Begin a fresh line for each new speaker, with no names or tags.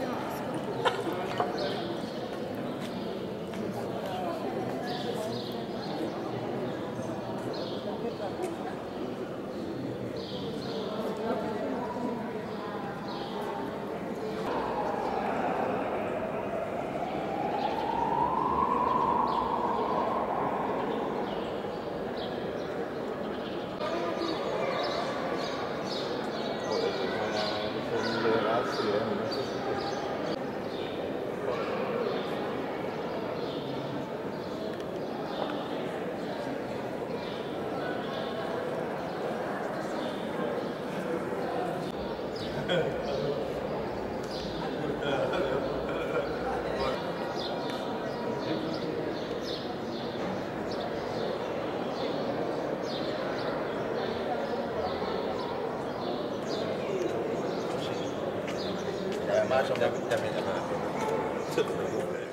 Yeah. 马上就就变成了。